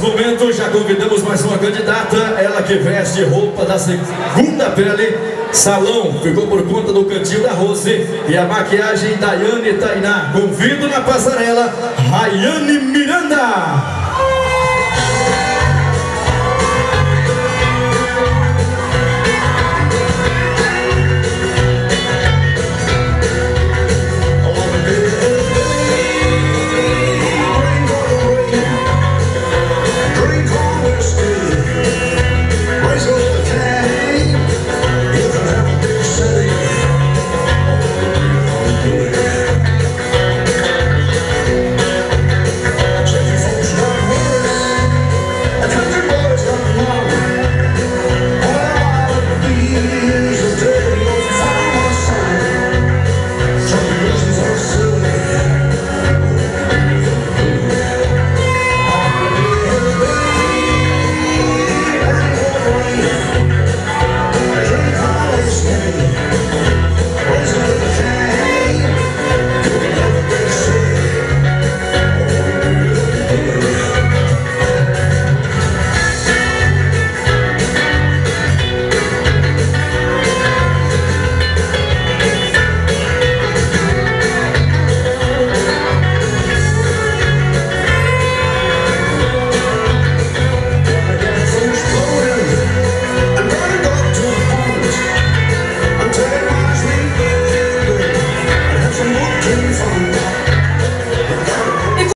momento já convidamos mais uma candidata, ela que veste roupa da segunda pele, salão, ficou por conta do cantinho da Rose e a maquiagem Daiane Tainá. Convido na passarela, Rayane Mir.